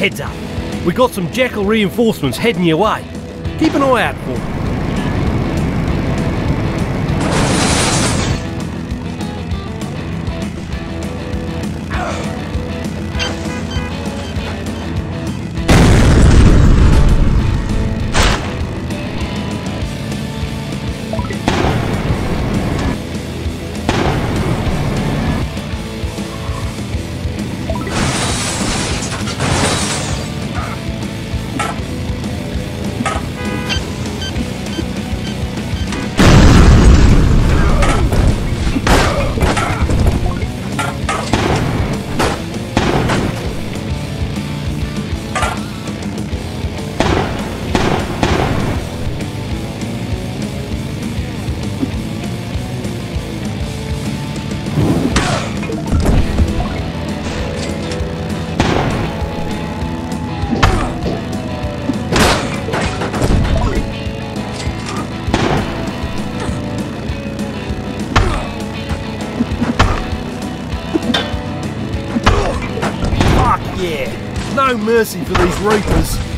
Heads up. We got some Jackal reinforcements heading your way. Keep an eye out for them. No mercy for these reapers.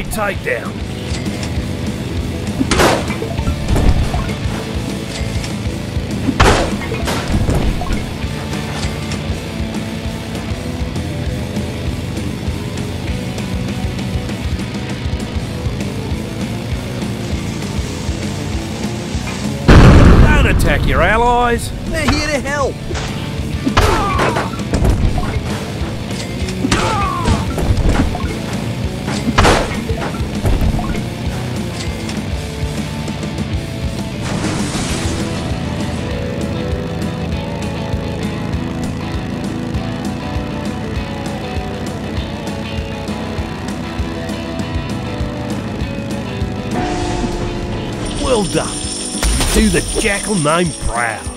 Great takedown. Don't attack your allies. They're here to help. Well done. You do the Jackal name proud.